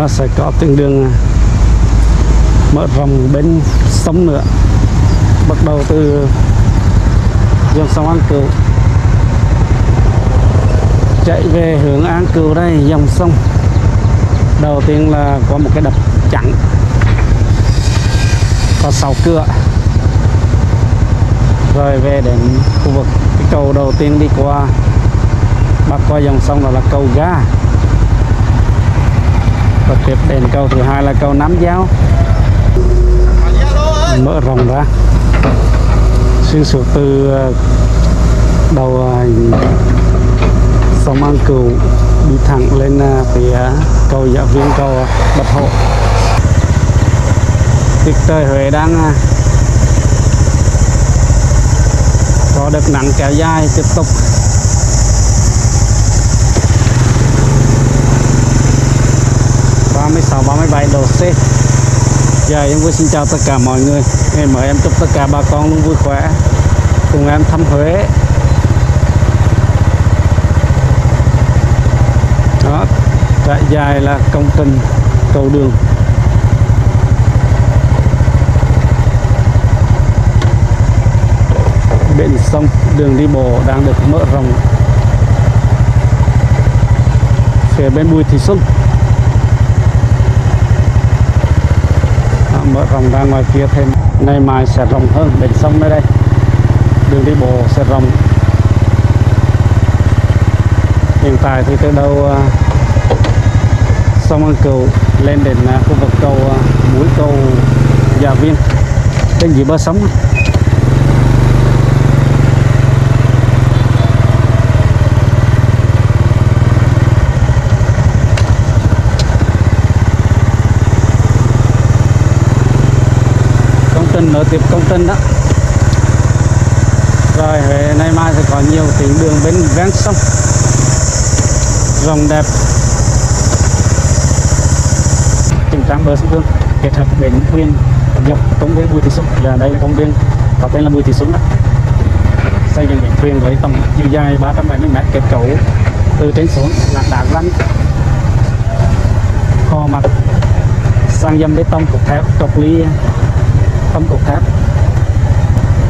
nó sẽ có tuyến đường à, mở rộng bên sông nữa. Bắt đầu từ dòng sông An Cửu. Chạy về hướng An Cửu đây, dòng sông. Đầu tiên là có một cái đập chặn có sáu cửa. Rồi về đến khu vực. Cái cầu đầu tiên đi qua bắc qua dòng sông đó là cầu ga và tiếp đến cầu thứ hai là cầu Nam Giao. Mở rộng ra. Xuyên suốt từ ờ, đầu ờ, sông An Cửu đi thẳng lên ờ, phía cầu Dạ Viên cầu Bạch Hộ tiết trời Huế đang có đợt nắng kéo dài, tiếp tục. Ba mươi sáu ba mươi bảy độ C. Dạ em vui xin chào tất cả mọi người. Em mời em chúc tất cả bà con luôn vui khỏe. Cùng em thăm Huế. Đó Trại dài là công trình, cầu đường. Bên sông, đường đi bộ đang được mở rộng. Phía bên Bùi Thị Xuân. Mở rộng ra ngoài kia thêm. Ngày mai sẽ rộng hơn bên sông nơi đây. Đường đi bộ sẽ rộng. Hiện tại thì từ đầu à, sông An Cửu lên đến à, khu vực cầu à, mũi cầu già Viên. Bên dưới bờ sông trình nối tiếp công trình đó. Rồi Huế nay mai sẽ có nhiều tuyến đường bên ven sông. Rộng đẹp. Chỉnh trang bờ sông Hương kết hợp với những viên dọc công viên Bùi Thị Xuân là đây là công viên có tên là Bùi Thị Xuân đó. Xây dựng những thuyền với tổng chiều dài 370 m kết cấu từ trên xuống là đá lăn kho mặt, sang dâm bê tông cục thép trọc ly tấm cột thép.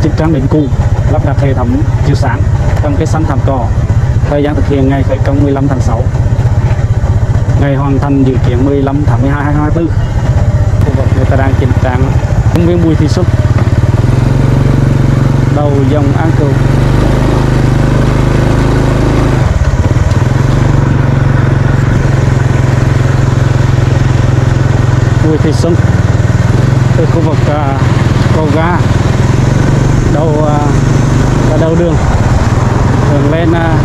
Chỉnh trang định cụ, lắp đặt hệ thống chiếu sáng trong cái sân thảm cỏ thời gian thực hiện ngày khởi công 15 tháng 6 ngày hoàn thành dự kiến 15 tháng 12 2024 khu vực người ta đang chỉnh trang công viên Bùi Thị Xuân đầu dòng An Cửu. Bùi Thị Xuân từ khu vực uh, cầu ga đầu uh, đầu đường hướng lên à, uh,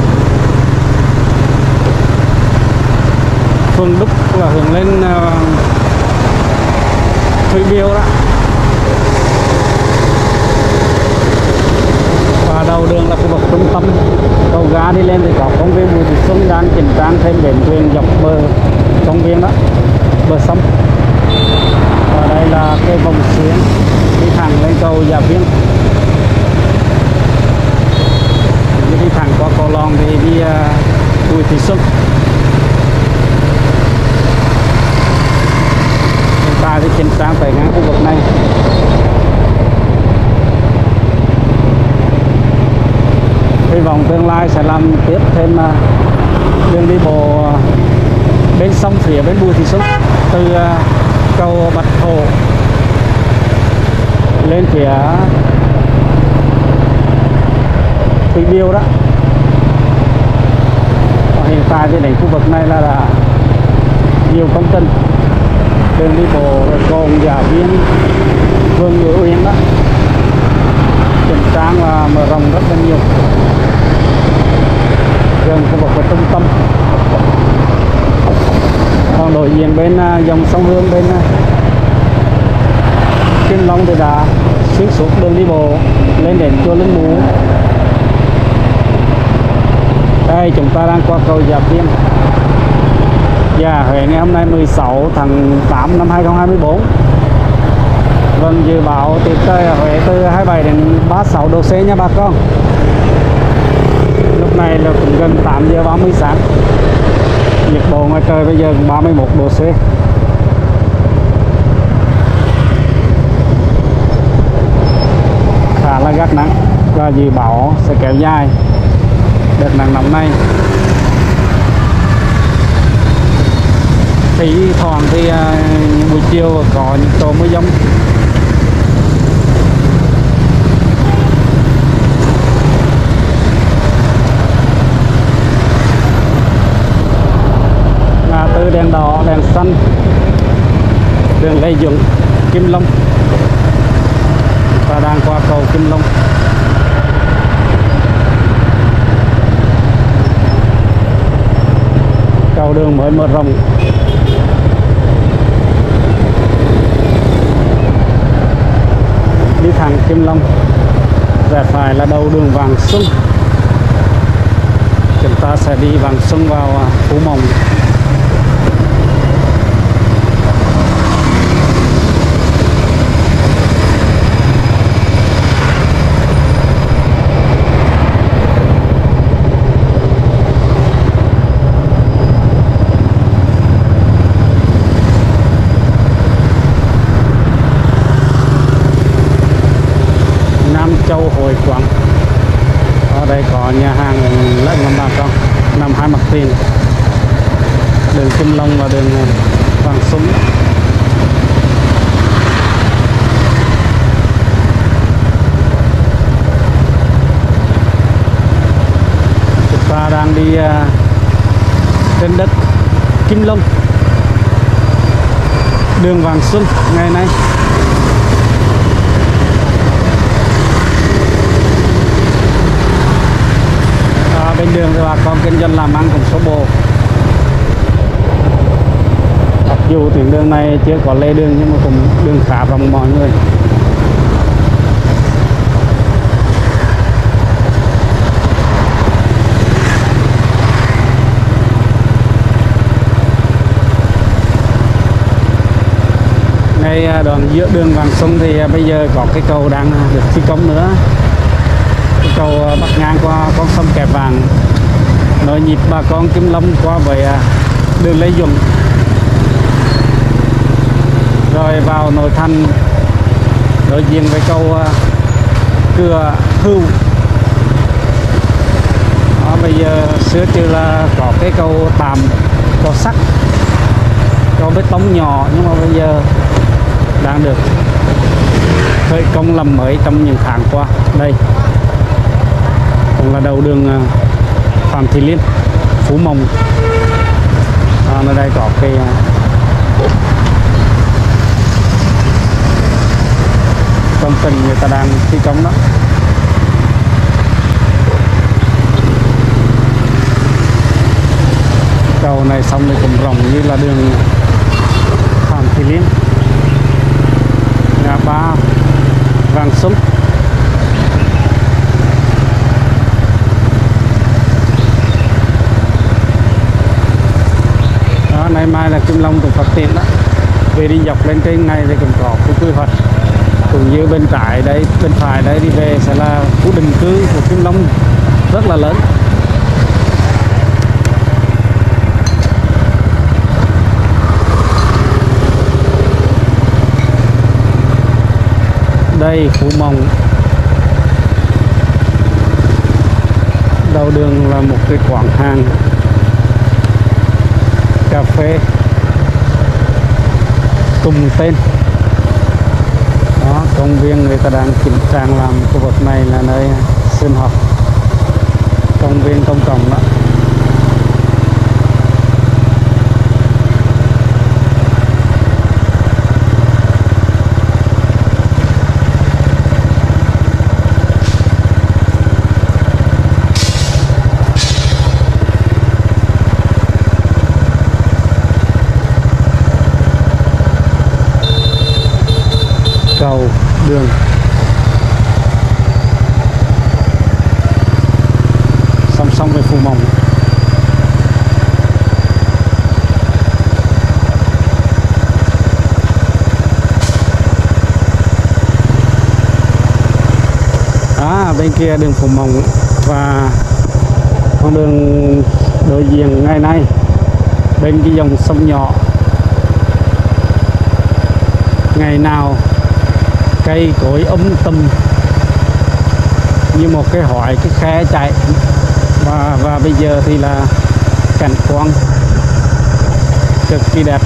phường Đúc là hướng lên uh, Thủy Biêu đó. Và đầu đường là khu vực trung tâm. Cầu ga đi lên thì có công viên Bùi Thị Xuân đang chỉnh trang thêm bến thuyền dọc bờ công viên đó bờ sông là cái vòng xuyến đi thẳng lên cầu Dạ Viên. Đi thẳng qua cầu Long thì đi uh, Bùi Thị Xuân. Chúng ta sẽ chỉnh trang tại ngang khu vực này. Hy vọng tương lai sẽ làm tiếp thêm uh, đường đi bộ à, bên sông phía bên Bùi Thị Xuân. Từ uh, cầu Bạch Hồ. Lên phía Thủy Biêu đó. Và hiện tại thì đến khu vực này là, là nhiều công trình. Đường đi bộ rồi cồn giả viên vương ngữ uyên đó. Chỉnh trang và mở rộng rất là nhiều. Gần khu vực trung tâm còn đối diện bên à, dòng sông Hương bên à, Kim Long thì đã xuyên suốt đường đi bộ lên đến chùa Linh Mũ. Đây, chúng ta đang qua cầu Giáp Viên Dạ Huế ngày hôm nay 16 tháng 8 năm 2024 Vâng dự báo tiết trời ở Huế từ 27 đến 36 độ C nha bà con. Lúc này là cũng gần 8 giờ 30 sáng nhiệt độ ngoài trời bây giờ 31 độ C. Khá là gắt nắng và dự báo sẽ kéo dài. Đợt nắng nóng này thì thoảng thì à, buổi chiều có những tổ mưa giống đây Lê Kim Long. Ta đang qua cầu Kim Long. Cầu đường mới mở rộng. Đi thẳng Kim Long. Rẽ phải là đầu đường Vàng Xuân. Chúng ta sẽ đi Vàng Xuân vào à, Phú Mộng Nam Châu Hội Quảng ở đây có nhà hàng lẫn ngầm bà con nằm hai mặt tiền đường Kim Long và đường Vàng Súng chúng ta đang đi à, trên đất Kim Long đường Vàng Xuân ngày nay. À, bên đường thì bà con kinh doanh làm ăn cùng số bộ. Mặc dù tuyến đường này chưa có lề đường nhưng mà cũng đường khá rộng mọi người. Đoạn giữa đường Vàng Xuân thì à, bây giờ có cái cầu đang à, được thi công nữa. Cái cầu à, bắc ngang qua con sông Kẻ Vàng. Nối nhịp bà con Kim Long qua với đường Lê Dùng rồi vào nội thành đối diện với cầu cửa hưu. Đó, bây giờ xưa chưa là có cái cầu tạm cầu sắt cầu bê tông nhỏ nhưng mà bây giờ đang được khởi công làm mới trong những tháng qua. Đây cũng là đầu đường à, Phạm Thị Liên Phú Mông à, nơi đây có cái à, công trình người ta đang thi công đó. Cầu này xong thì cũng rộng như là đường Phạm Thị Liên ba Vàng Súng đó, nay mai là Kim Long cũng phát triển đó. Về đi dọc lên trên này thì cũng có cái quy hoạch cũng như bên trái đây, bên phải đây đi về sẽ là khu định cư của Kim Long, rất là lớn. Đây phủ Mông. Đầu đường là một cái quảng hàng cà phê, cùng tên. Đó, công viên người ta đang chỉnh trang làm khu vực này là nơi sinh hoạt. Công viên công cộng đó cầu đường song song với phù mộng à bên kia, đường phù mộng và con đường đối diện ngày nay, bên cái dòng sông nhỏ. Ngày nào cây cối ấm tùm như một cái hỏi, cái khe chạy. Và và bây giờ thì là cảnh quan cực kỳ đẹp,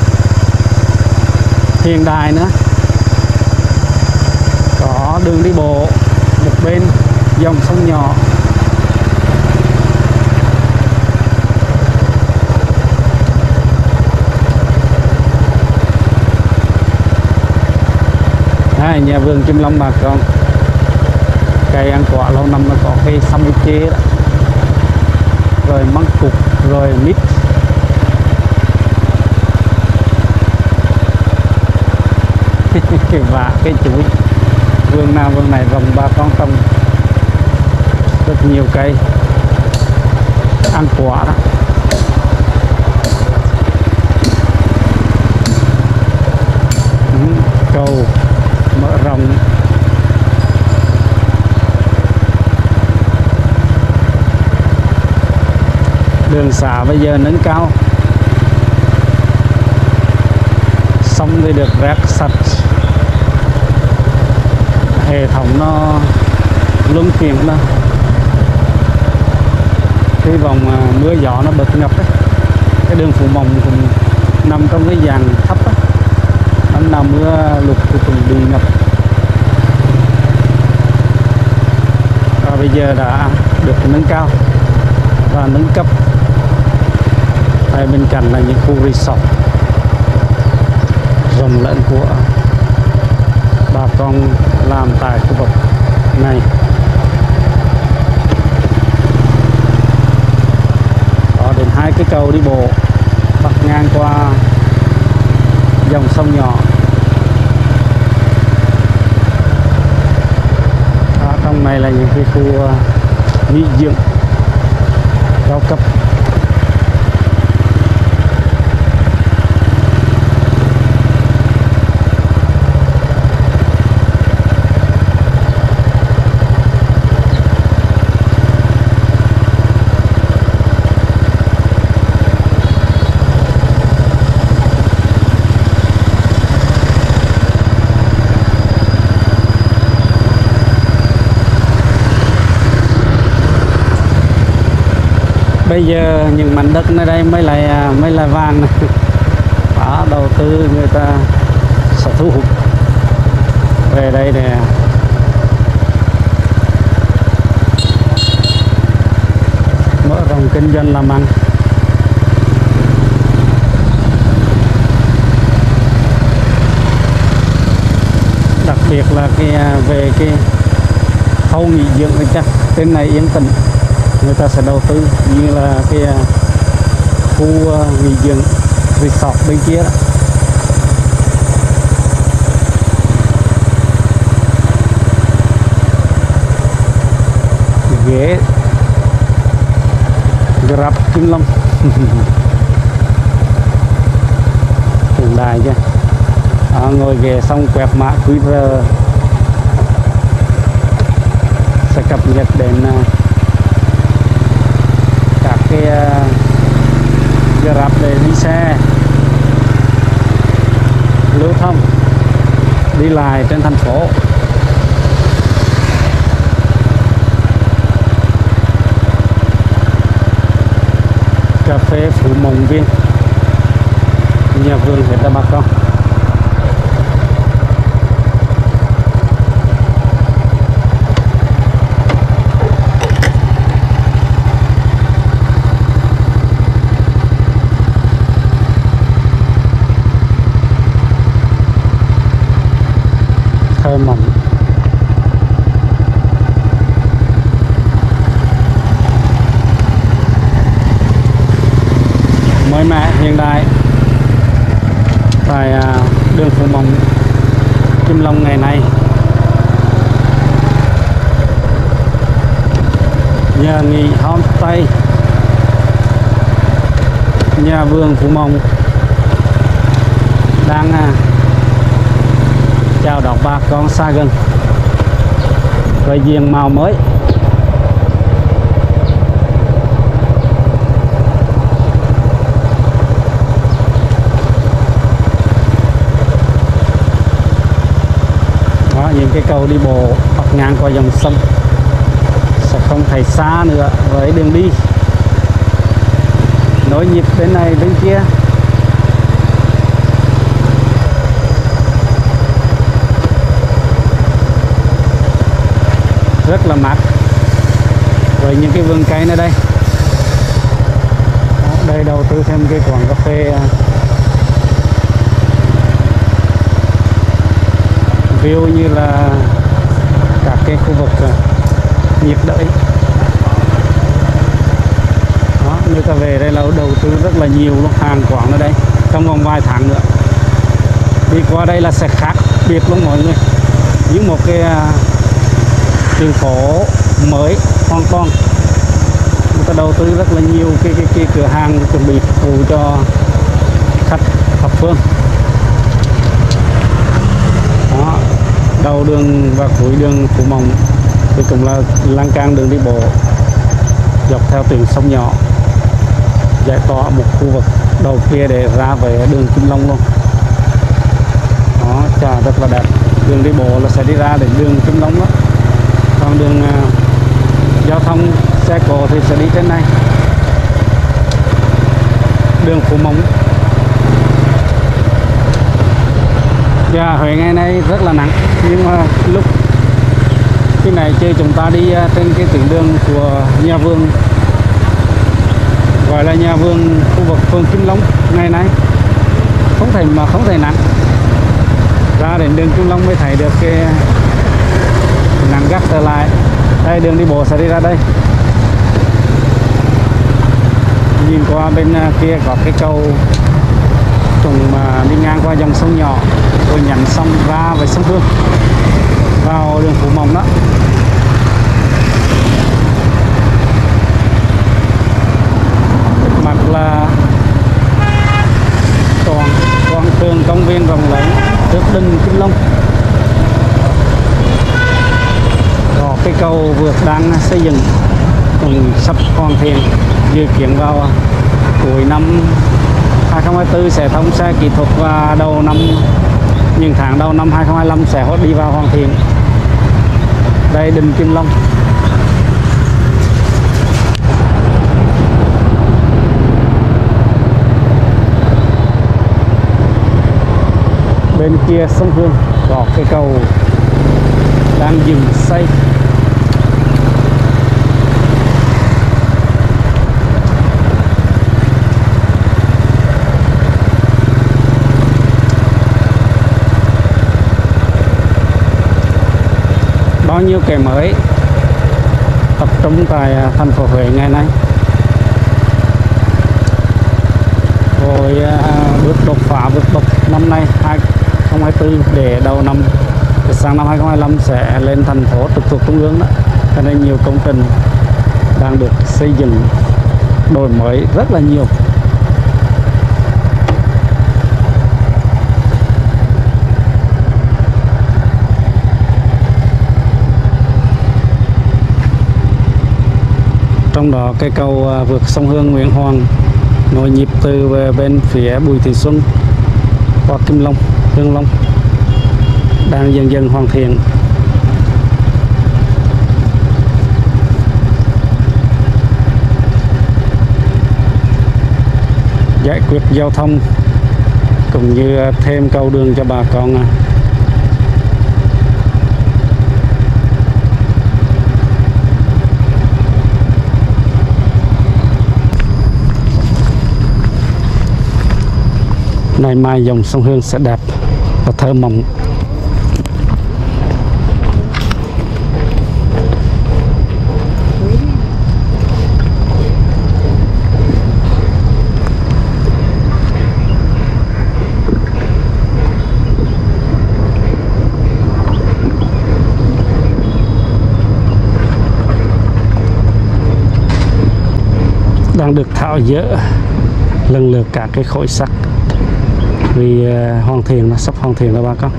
hiện đại nữa. Có đường đi bộ một bên dòng sông nhỏ. Đây, nhà vườn Kim Long bà con cây ăn quả lâu năm nó có cây sâm chế đó. Rồi măng cục rồi mít. Và cái chuối. Vườn nào vườn này vòng bà con trồng rất nhiều cây. Ăn quả đó. Ừ, cầu mở rộng. Đường xả bây giờ nâng cao. Sông thì được rác sạch. Hệ thống nó luân chuyển nó cái vòng à, mưa gió nó bật ngập ấy. cái đường phủ mộng cũng nằm trong cái dạng thấp ấy. năm nào mưa lụt thì cũng bị ngập và bây giờ đã được nâng cao và nâng cấp tại bên cạnh là những khu resort rộng lớn của bà con làm tại khu vực này đến hai cái cầu đi bộ bắc ngang qua dòng sông nhỏ. Ở trong này là những cái khu à, nghỉ dưỡng cao cấp. Bây giờ những mảnh đất nơi đây mới là mới là vàng. Này. đó, đầu tư người ta sẽ thu hút. Về đây nè. Mở rộng kinh doanh làm ăn. Đặc biệt là cái à, về cái khâu nghỉ dưỡng thì chắc trên này yên tĩnh người ta sẽ đầu tư như là cái à, khu à, nghỉ dưỡng resort bên kia đó. Ghế. Grab Kim Long. Tượng đài chứ à, ngồi ghế xong quẹt mã QR sẽ cập nhật đến uh, cái ờ, uh, Grab để đi xe. Lưu thông đi lại trên thành phố. Cà phê phủ mộng viên. Nhà vườn hết là bà con thơ mộng mới mẻ hiện đại tại người phụ Mộng Kim Long ngày nay nhà nghỉ homestay nhà vườn phụ Mộng đang à, chào đón bà con xa gần. Với diện màu mới đó những cái cầu đi bộ bắc ngang qua dòng sông. Sẽ không thấy xa nữa với đường đi. Nối nhịp bên này, bên kia. Rất là mát với những cái vườn cây nơi đây. Đây đầu tư thêm cái quán cà phê à, view như là các cái khu vực ờ, nhiệt đới. Đó như ta về đây là đầu tư rất là nhiều luôn hàng quán ở đây trong vòng vài tháng nữa. Đi qua đây là sẽ khác biệt luôn mọi người. Những một cái à, đường phố mới hoàn toàn. Người ta đầu tư rất là nhiều cái cái, cái cửa hàng chuẩn bị phục vụ cho khách thập phương. Đầu đường và cuối đường Phú Mộng thì cũng là lan can đường đi bộ dọc theo tuyến sông nhỏ giải tỏa một khu vực đầu kia để ra về đường Kim Long luôn. Đó chà rất là đẹp. Đường đi bộ là sẽ đi ra đến đường Kim Long đó. Còn đường uh, giao thông xe cộ thì sẽ đi trên này. Đường Phú Mộng Dạ, huyện ngày nay rất là nặng nhưng mà lúc cái này chơi chúng ta đi à, trên cái tuyến đường của nhà vương gọi là nhà vương khu vực phường Kim Long ngày nay không thể mà không thể nặng ra đến đường Kim Long mới thấy được cái nặng gắt trở lại. Đây đường đi bộ sẽ đi ra đây. Nhìn qua bên à, kia có cái cầu trùng mà đi ngang qua dòng sông nhỏ rồi nhắn sông ra về sông Hương vào đường Phú Mộng đó. Mặt là toàn quảng trường công viên rộng lớn trước đình Kim Long. Có cái cầu vượt đang xây dựng, cũng sắp hoàn thiện, dự kiến vào cuối năm 2024 sẽ thông xe kỹ thuật và đầu năm những tháng đầu năm 2025 sẽ đi vào hoàn thiện. Đây đình Kim Long. Bên kia sông Hương có cái cầu đang dừng xây. Bao nhiêu kẻ mới. Tập trung tại à, thành phố Huế ngày nay. Rồi à, bước đột phá vượt bậc năm nay 2024 để đầu năm. Để sang năm 2025 sẽ lên thành phố trực thuộc trung ương đó. Cho nên nhiều công trình đang được xây dựng, đổi mới rất là nhiều. Trong đó cây cầu à, vượt sông Hương Nguyễn Hoàng nối nhịp từ về bên phía Bùi Thị Xuân qua Kim Long, Hương Long đang dần dần hoàn thiện. Giải quyết giao thông cũng như thêm cầu đường cho bà con à. Ngày nay mai dòng sông Hương sẽ đẹp và thơ mộng. Đang được tháo dỡ lần lượt cả cái khối sắt vì à, hoàn thiện nó sắp hoàn thiện rồi bà con.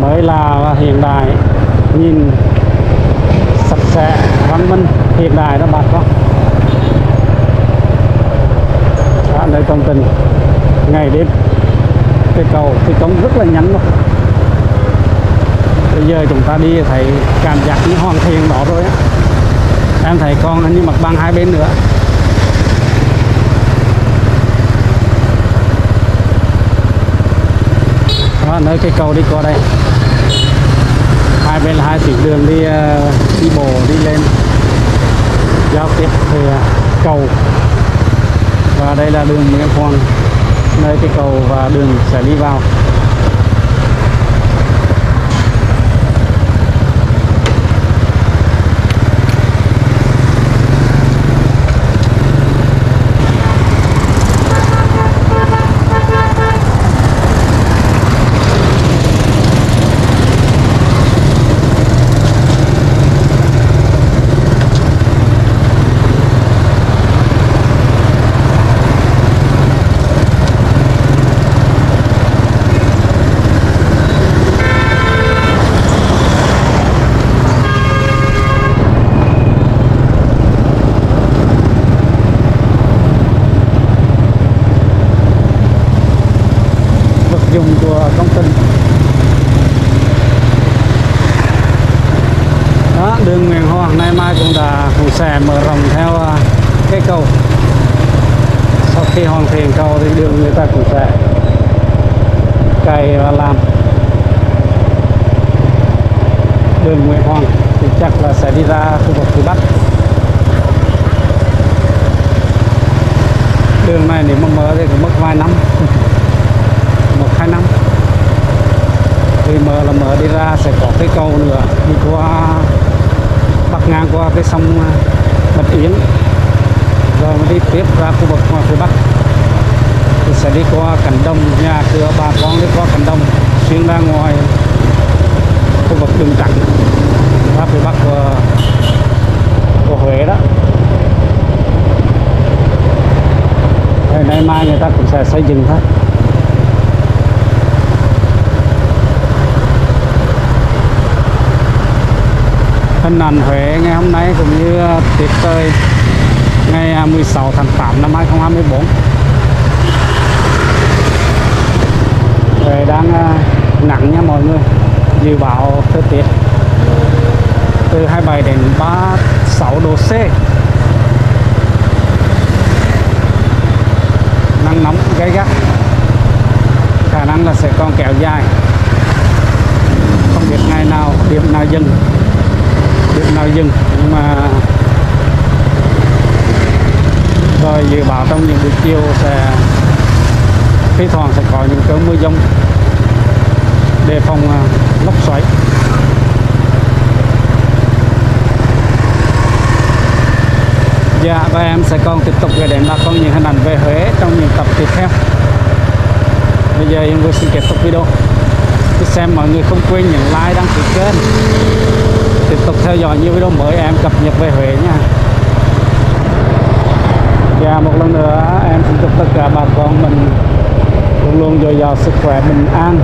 Mới là hiện đại nhìn sạch sẽ văn minh hiện đại đó bà con. Đó, nơi công trình ngày đêm cây cầu thi công rất là nhanh luôn. Bây giờ chúng ta đi thấy cảm giác như hoàn thiện đó rồi á. Em thấy con như mặt bằng hai bên nữa. Đó nơi cây cầu đi qua đây hai bên là hai tuyến đường đi ờ, đi bộ, đi lên. Giao tiếp thì ờ, cầu. Và đây là đường Nguyễn Hoàng nơi cái cầu và đường sẽ đi vào vật dụng của công trình đó đường Nguyễn Hoàng nay mai cũng đã cũng sẽ mở rộng theo à, cái cầu. Sau khi hoàn thiện cầu thì đường người ta cũng sẽ cày và làm. Đường Nguyễn Hoàng thì chắc là sẽ đi ra khu vực phía Bắc. Đường này nếu mà mở thì cũng mất vài năm. Một, hai năm. Thì mở là mở đi ra sẽ có cái cầu nữa, đi qua ngang qua cái sông à, Bạch Yến. Rồi mới đi tiếp ra khu vực ngoài phía bắc. Thì sẽ đi qua cảnh đông nhà cửa bà con đi qua cảnh đông xuyên ra ngoài khu vực đường trắng ra phía bắc của, của Huế đó. Thì nay mai người ta cũng sẽ xây dựng thôi. Hình ảnh Huế. Ngày hôm nay cũng như à, tiết trời ngày à, 16 tháng 8 năm 2024 Huế đang à, nắng nha mọi người. Dự báo thời tiết từ 27 đến 36 độ C. Nắng nóng gay gắt. Khả năng là sẽ còn kéo dài. Không biết ngày nào, điểm nào dừng điểm nào dừng nhưng mà rồi dự báo trong những buổi chiều sẽ, thi thoảng sẽ có những cơn mưa dông đề phòng à, lốc xoáy. Dạ và em sẽ còn tiếp tục gửi đến bà con những hình ảnh về Huế trong những tập tiếp theo. Bây giờ em vừa xin kết thúc video. Cứ xem mọi người không quên nhấn like, đăng ký kênh. Tiếp tục theo dõi những video mới em cập nhật về Huế nha. Và một lần nữa, em xin chúc tất cả bà con mình luôn luôn dồi dào sức khỏe, bình an.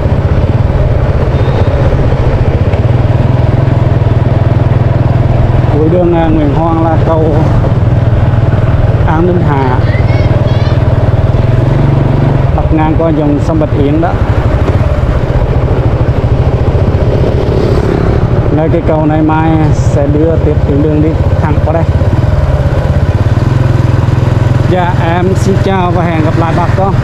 Cuối đường à, Nguyễn Hoàng là cầu An Ninh Hạ. Bắc ngang qua dòng sông Bạch Yến đó. Nơi cái cầu này mai sẽ đưa tiếp tuyến đường đi thẳng qua đây. Dạ em xin chào và hẹn gặp lại bà con.